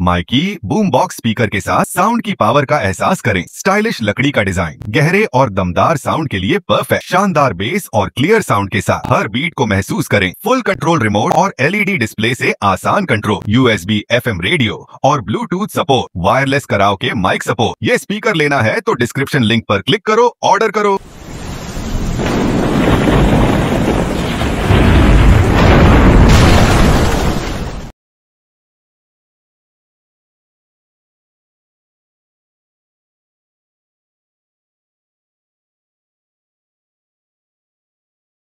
Mikey boom box speaker के साथ sound की पावर का एहसास करें। स्टाइलिश लकड़ी का डिज़ाइन गहरे और दमदार साउंड के लिए परफेक्ट शानदार बेस और क्लियर साउंड के साथ हर बीट को महसूस करें। फुल कंट्रोल रिमोट और एलईडी डिस्प्ले से आसान कंट्रोल यूएसबी एफएम रेडियो और Bluetooth support wireless karaoke mic support ये स्पीकर लेना है तो डिस्क्रिप्शन लिंक पर क्लिक करो ऑर्डर करो।